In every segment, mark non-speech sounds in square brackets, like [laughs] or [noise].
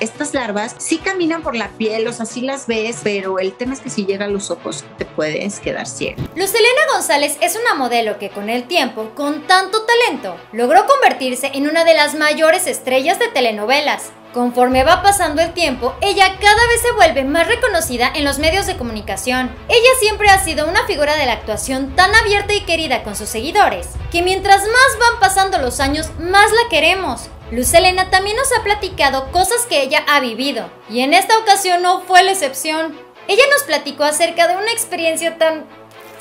Estas larvas sí caminan por la piel, o sea, sí las ves, pero el tema es que si llega a los ojos te puedes quedar ciego. Luz Elena González es una modelo que con el tiempo, con tanto talento, logró convertirse en una de las mayores estrellas de telenovelas. Conforme va pasando el tiempo, ella cada vez se vuelve más reconocida en los medios de comunicación. Ella siempre ha sido una figura de la actuación tan abierta y querida con sus seguidores, que mientras más van pasando los años, más la queremos. Luz Elena también nos ha platicado cosas que ella ha vivido, y en esta ocasión no fue la excepción. Ella nos platicó acerca de una experiencia tan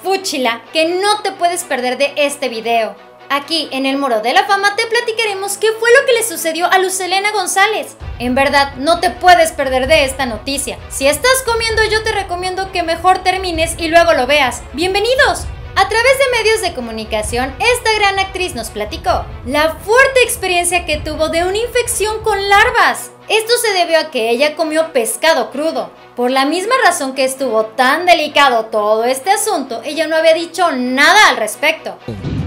fúchila que no te puedes perder de este video. Aquí en el Moro de la Fama te platicaremos qué fue lo que le sucedió a Lucelena González. En verdad, no te puedes perder de esta noticia. Si estás comiendo, yo te recomiendo que mejor termines y luego lo veas. ¡Bienvenidos! A través de medios de comunicación, esta gran actriz nos platicó la fuerte experiencia que tuvo de una infección con larvas. Esto se debió a que ella comió pescado crudo. Por la misma razón que estuvo tan delicado todo este asunto, ella no había dicho nada al respecto.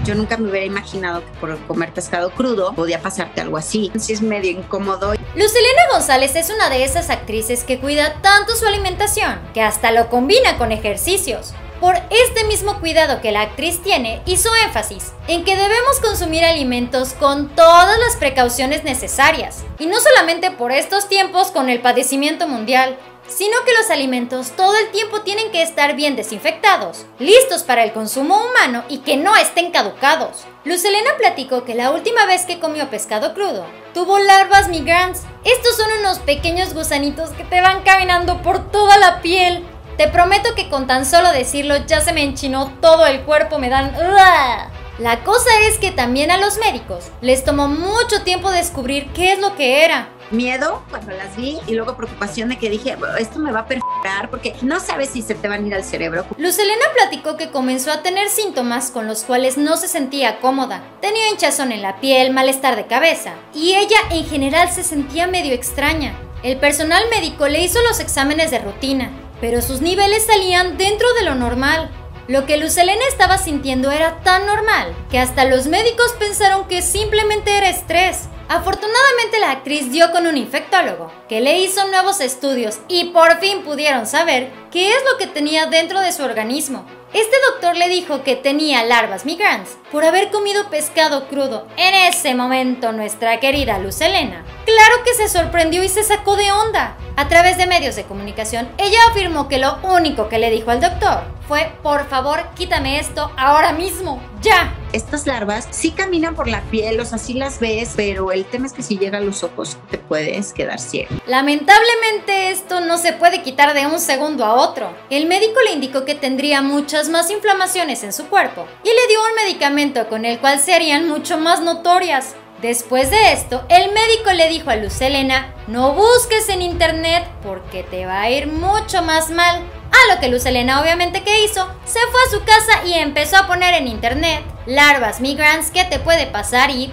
Yo nunca me hubiera imaginado que por comer pescado crudo podía pasarte algo así. Sí es medio incómodo. Lucelena González es una de esas actrices que cuida tanto su alimentación que hasta lo combina con ejercicios. Por este mismo cuidado que la actriz tiene, hizo énfasis en que debemos consumir alimentos con todas las precauciones necesarias, y no solamente por estos tiempos con el padecimiento mundial, sino que los alimentos todo el tiempo tienen que estar bien desinfectados, listos para el consumo humano y que no estén caducados. Lucelena platicó que la última vez que comió pescado crudo, tuvo larvas migrants. Estos son unos pequeños gusanitos que te van caminando por toda la piel. Te prometo que con tan solo decirlo ya se me enchinó todo el cuerpo, me dan... La cosa es que también a los médicos les tomó mucho tiempo descubrir qué es lo que era miedo cuando las vi y luego preocupación de que dije, esto me va a perforar porque no sabes si se te van a ir al cerebro. Luz Elena platicó que comenzó a tener síntomas con los cuales no se sentía cómoda. Tenía hinchazón en la piel, malestar de cabeza y ella en general se sentía medio extraña. El personal médico le hizo los exámenes de rutina, pero sus niveles salían dentro de lo normal. Lo que Luz estaba sintiendo era tan normal que hasta los médicos pensaron que simplemente era estrés. Afortunadamente la actriz dio con un infectólogo, que le hizo nuevos estudios y por fin pudieron saber qué es lo que tenía dentro de su organismo. Este doctor le dijo que tenía larvas migrants por haber comido pescado crudo. En ese momento nuestra querida Luz Elena, claro que se sorprendió y se sacó de onda. A través de medios de comunicación, ella afirmó que lo único que le dijo al doctor fue, por favor, quítame esto ahora mismo, ya. Estas larvas sí caminan por la piel, o sea, las ves, pero el tema es que si llega a los ojos te puedes quedar ciego. Lamentablemente esto no se puede quitar de un segundo a otro. El médico le indicó que tendría muchas más inflamaciones en su cuerpo y le dio un medicamento con el cual serían mucho más notorias. Después de esto, el médico le dijo a Luz Elena, no busques en internet porque te va a ir mucho más mal. Lo que Luz Elena obviamente que hizo, se fue a su casa y empezó a poner en internet larvas migrants que te puede pasar y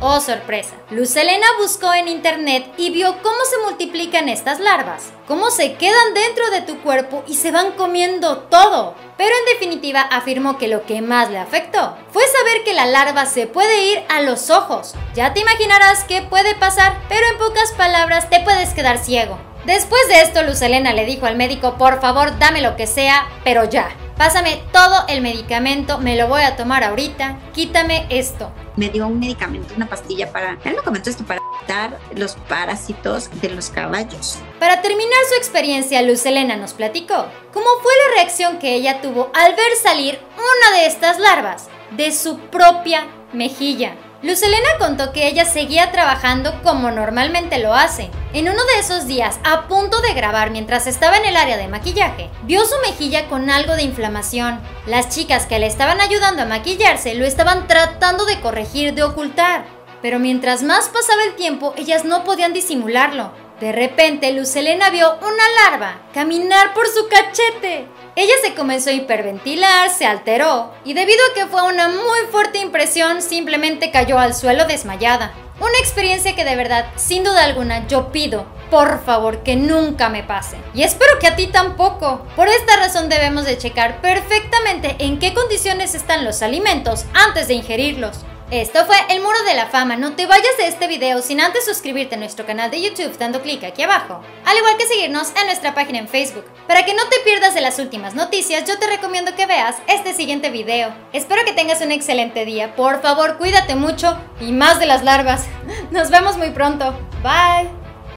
Oh, sorpresa. Luz Elena buscó en internet y vio cómo se multiplican estas larvas, cómo se quedan dentro de tu cuerpo y se van comiendo todo. Pero en definitiva afirmó que lo que más le afectó fue saber que la larva se puede ir a los ojos. Ya te imaginarás qué puede pasar, pero en pocas palabras te puedes quedar ciego. Después de esto, Luz Elena le dijo al médico, por favor, dame lo que sea, pero ya. Pásame todo el medicamento, me lo voy a tomar ahorita, quítame esto. Me dio un medicamento, una pastilla para, él me comentó esto, para quitar los parásitos de los caballos. Para terminar su experiencia, Luz Elena nos platicó cómo fue la reacción que ella tuvo al ver salir una de estas larvas de su propia mejilla. Luz Elena contó que ella seguía trabajando como normalmente lo hace. En uno de esos días, a punto de grabar mientras estaba en el área de maquillaje, vio su mejilla con algo de inflamación. Las chicas que le estaban ayudando a maquillarse lo estaban tratando de corregir, de ocultar. Pero mientras más pasaba el tiempo, ellas no podían disimularlo. De repente, Luz Elena vio una larva caminar por su cachete. Ella se comenzó a hiperventilar, se alteró y debido a que fue una muy fuerte impresión simplemente cayó al suelo desmayada. Una experiencia que de verdad, sin duda alguna, yo pido, por favor, que nunca me pase. Y espero que a ti tampoco. Por esta razón debemos de checar perfectamente en qué condiciones están los alimentos antes de ingerirlos. Esto fue El Muro de la Fama. No te vayas de este video sin antes suscribirte a nuestro canal de YouTube dando clic aquí abajo. Al igual que seguirnos en nuestra página en Facebook. Para que no te pierdas de las últimas noticias, yo te recomiendo que veas este siguiente video. Espero que tengas un excelente día. Por favor, cuídate mucho y más de las larvas. [laughs] Nos vemos muy pronto. Bye.